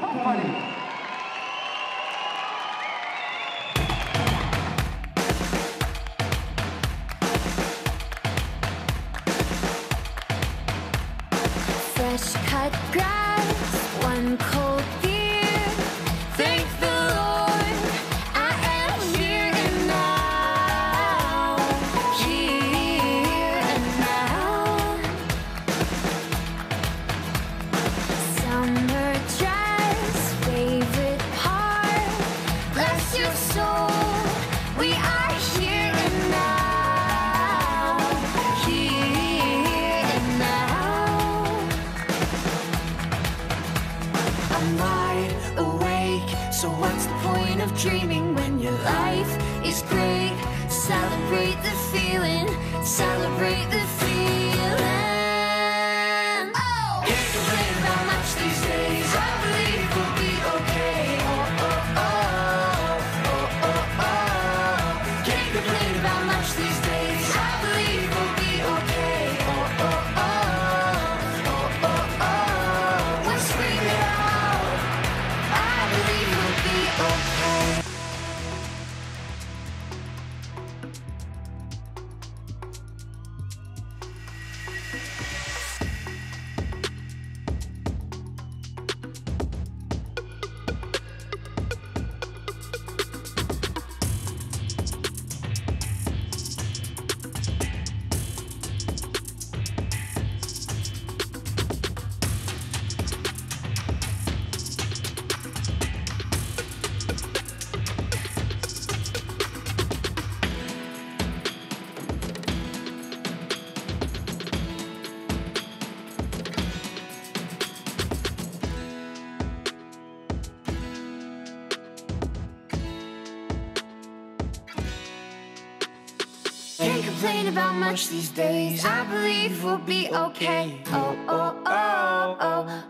Company. Fresh cut grass, one cold so what's the point of dreaming when your life is great? Celebrate the feeling, celebrate the feeling. Oh! Can't complain about much these days. I believe we'll be okay. Oh oh oh, oh oh oh. Can't complain about Can't complain about much these days. I believe we'll be okay. Oh oh oh oh, oh.